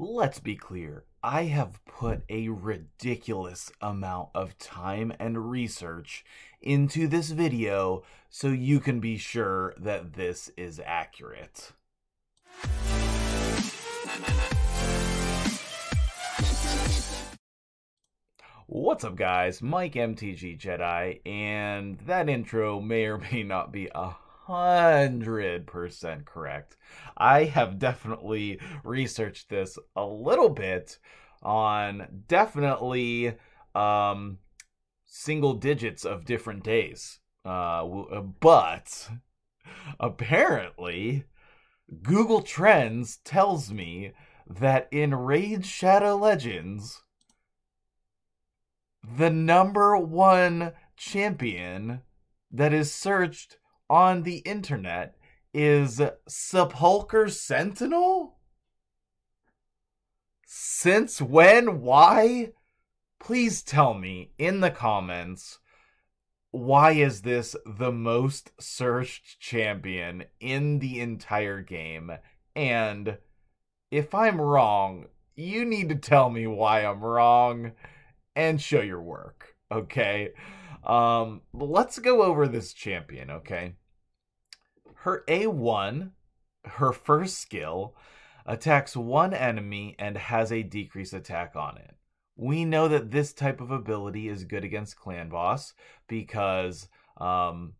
Let's be clear. I have put a ridiculous amount of time and research into this video so you can be sure that this is accurate. What's up, guys? Mike MTG Jedi, and that intro may or may not be a hundred percent correct. I have definitely researched this a little bit on definitely um, single digits of different days. Uh, uh, but apparently, Google Trends tells me that in Raid Shadow Legends, the number one champion that is searched on the internet is Sepulcher Sentinel? Since when? Why? Please tell me in the comments why is this the most searched champion in the entire game? And if I'm wrong, you need to tell me why I'm wrong and show your work, okay? Um, let's go over this champion, okay? Her A1, her first skill, attacks one enemy and has a decreased attack on it. We know that this type of ability is good against clan boss because um,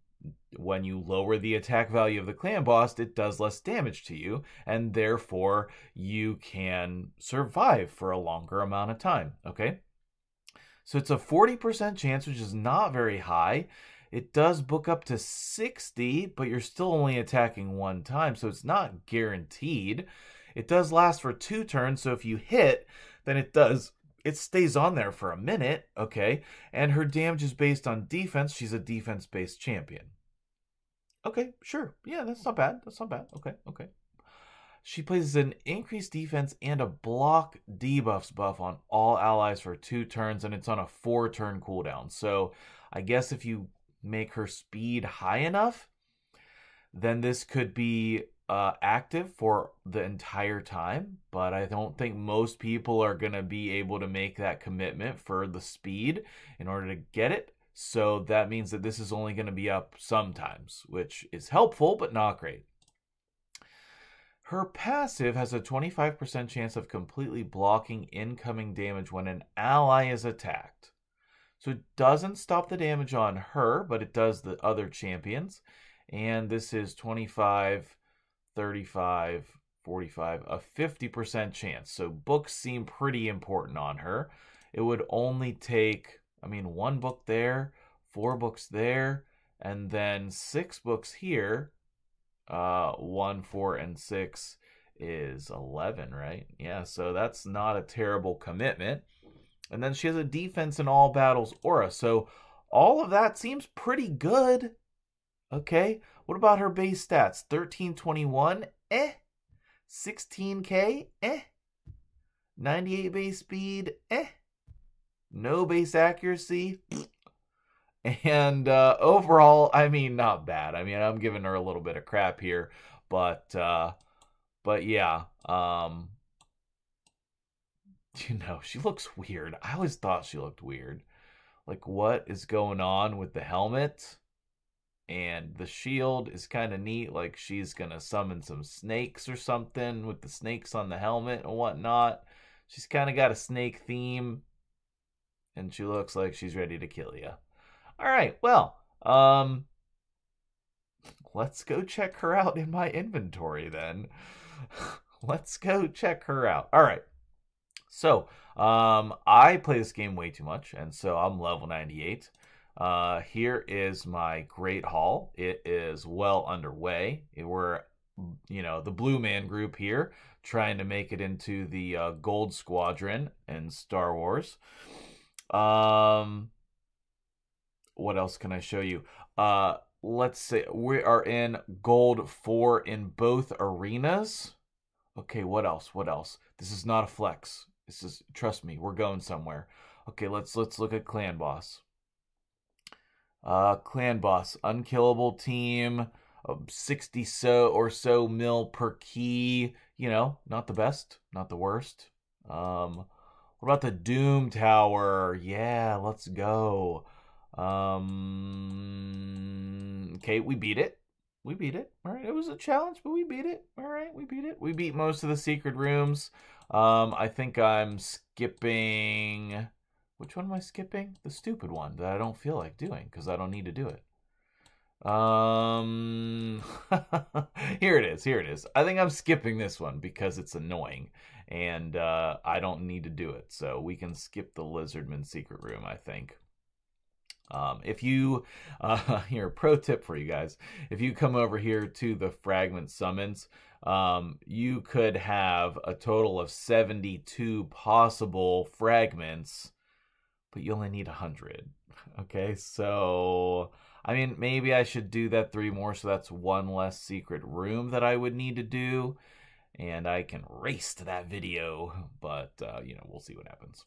when you lower the attack value of the clan boss, it does less damage to you, and therefore you can survive for a longer amount of time. Okay? So it's a 40% chance, which is not very high. It does book up to 60, but you're still only attacking one time, so it's not guaranteed. It does last for two turns, so if you hit, then it does it stays on there for a minute, okay? And her damage is based on defense. She's a defense-based champion. Okay, sure. Yeah, that's not bad. That's not bad. Okay, okay. She places an increased defense and a block debuffs buff on all allies for two turns, and it's on a four turn cooldown. So I guess if you make her speed high enough, then this could be uh, active for the entire time. But I don't think most people are going to be able to make that commitment for the speed in order to get it. So that means that this is only going to be up sometimes, which is helpful, but not great. Her passive has a 25% chance of completely blocking incoming damage when an ally is attacked. So it doesn't stop the damage on her, but it does the other champions. And this is 25, 35, 45, a 50% chance. So books seem pretty important on her. It would only take, I mean, one book there, four books there, and then six books here uh, one, four, and six is 11, right? Yeah, so that's not a terrible commitment. And then she has a defense in all battles aura. So all of that seems pretty good. Okay. What about her base stats? 1321? Eh. 16k? Eh. 98 base speed? Eh. No base accuracy? And uh, overall, I mean, not bad. I mean, I'm giving her a little bit of crap here, but uh, but yeah, um, you know, she looks weird. I always thought she looked weird. Like, what is going on with the helmet? And the shield is kind of neat. Like, she's going to summon some snakes or something with the snakes on the helmet and whatnot. She's kind of got a snake theme. And she looks like she's ready to kill you. All right, well, um, let's go check her out in my inventory then. let's go check her out. All right. So, um, I play this game way too much, and so I'm level 98. Uh, here is my Great Hall. It is well underway. We're, you know, the Blue Man group here, trying to make it into the uh, Gold Squadron in Star Wars. Um, what else can I show you? Uh, let's say we are in gold four in both arenas. Okay, what else? What else? This is not a flex. This is trust me, we're going somewhere. Okay, let's let's look at clan boss. Uh, clan boss, unkillable team, 60 so or so mil per key. you know, not the best, not the worst. Um, what about the Doom Tower? Yeah, let's go. Um, okay, we beat it. We beat it. All right, it was a challenge, but we beat it. All right, we beat it. We beat most of the secret rooms. Um, I think I'm skipping. Which one am I skipping? The stupid one that I don't feel like doing because I don't need to do it. Um, here it is. Here it is. I think I'm skipping this one because it's annoying and uh, I don't need to do it. So we can skip the Lizardman secret room, I think. Um, if you, uh, here, pro tip for you guys, if you come over here to the fragment summons, um, you could have a total of 72 possible fragments, but you only need 100. Okay, so I mean, maybe I should do that three more, so that's one less secret room that I would need to do. And I can race to that video, but, uh, you know, we'll see what happens.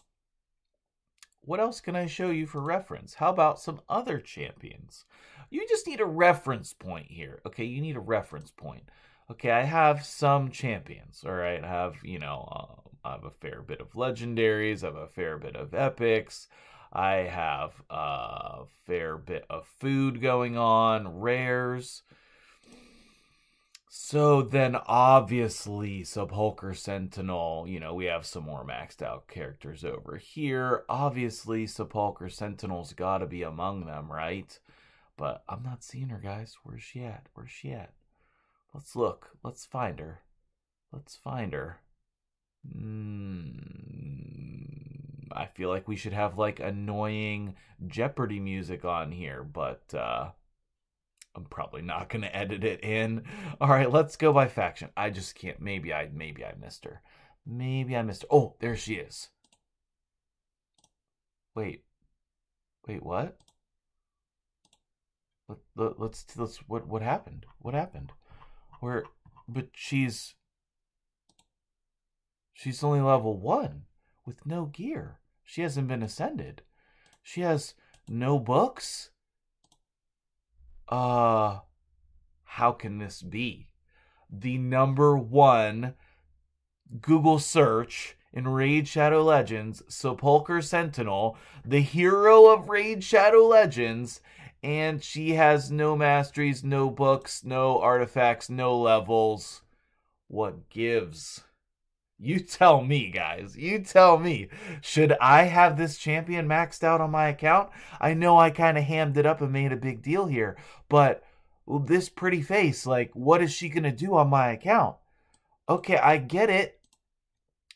What else can I show you for reference? How about some other champions? You just need a reference point here. Okay, you need a reference point. Okay, I have some champions. All right, I have, you know, uh, I have a fair bit of legendaries, I have a fair bit of epics. I have a fair bit of food going on, rares. So then, obviously, Sepulcher Sentinel, you know, we have some more maxed out characters over here. Obviously, Sepulcher Sentinel's got to be among them, right? But I'm not seeing her, guys. Where's she at? Where's she at? Let's look. Let's find her. Let's find her. Hmm. I feel like we should have like annoying Jeopardy music on here, but uh I'm probably not going to edit it in. All right, let's go by faction. I just can't. Maybe I maybe I missed her. Maybe I missed her. Oh, there she is. Wait. Wait, what? Let, let's let's what what happened? What happened? Where but she's she's only level 1 with no gear. She hasn't been ascended. She has no books. Uh, how can this be? The number one Google search in Raid Shadow Legends, Sepulcher Sentinel, the hero of Raid Shadow Legends, and she has no masteries, no books, no artifacts, no levels. What gives? You tell me, guys. You tell me. Should I have this champion maxed out on my account? I know I kind of hammed it up and made a big deal here, but this pretty face, like, what is she going to do on my account? Okay, I get it.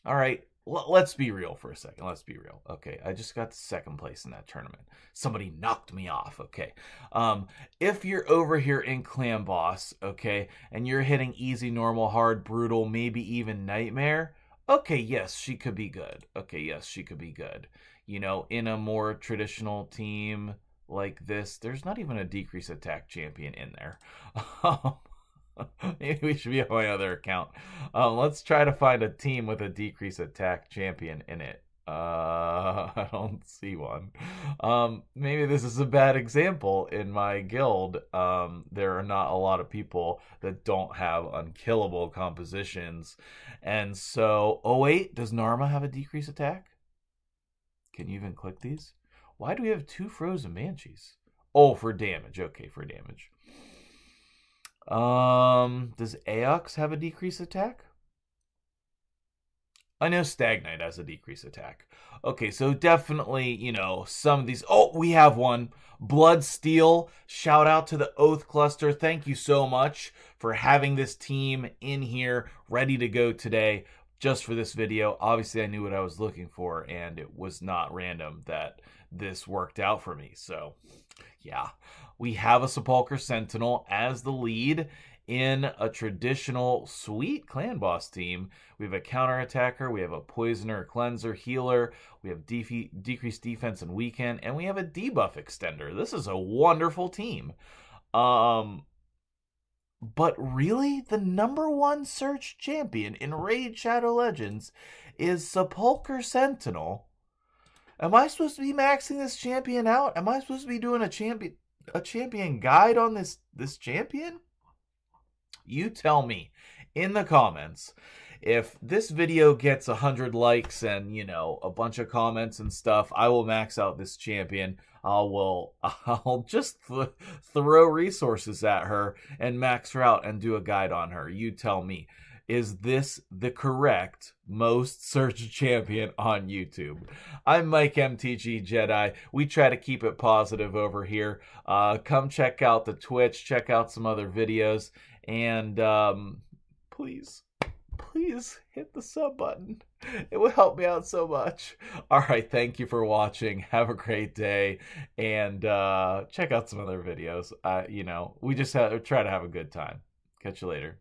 All right, let's be real for a second. Let's be real. Okay, I just got second place in that tournament. Somebody knocked me off. Okay, um, if you're over here in Clan Boss, okay, and you're hitting easy, normal, hard, brutal, maybe even nightmare. Okay, yes, she could be good. Okay, yes, she could be good. You know, in a more traditional team like this, there's not even a decrease attack champion in there. Maybe we should be on my other account. Um, let's try to find a team with a decrease attack champion in it. Uh, I don't see one. Um, maybe this is a bad example. In my guild, um, there are not a lot of people that don't have unkillable compositions. And so, oh wait, does Narma have a decrease attack? Can you even click these? Why do we have two frozen banshees? Oh, for damage. Okay, for damage. Um, does Aox have a decrease attack? I know Stag Knight has a decrease attack. Okay, so definitely, you know, some of these. Oh, we have one. Blood Steel. Shout out to the Oath Cluster. Thank you so much for having this team in here ready to go today just for this video. Obviously, I knew what I was looking for, and it was not random that this worked out for me. So, yeah, we have a Sepulcher Sentinel as the lead in a traditional sweet clan boss team. We have a counter attacker, we have a poisoner, cleanser, healer, we have de- decreased defense and weaken, and we have a debuff extender. This is a wonderful team. Um, but really, the number one search champion in Raid Shadow Legends is Sepulcher Sentinel. Am I supposed to be maxing this champion out? Am I supposed to be doing a champion a champion guide on this this champion? You tell me in the comments if this video gets 100 likes and, you know, a bunch of comments and stuff, I will max out this champion. I will I'll just th- throw resources at her and max her out and do a guide on her. You tell me. Is this the correct most searched champion on YouTube? I'm Mike MTG Jedi. We try to keep it positive over here. Uh, come check out the Twitch, check out some other videos, and um, please please hit the sub button. It will help me out so much. All right, thank you for watching. Have a great day, and uh, check out some other videos. Uh, you know, we just have, try to have a good time. Catch you later.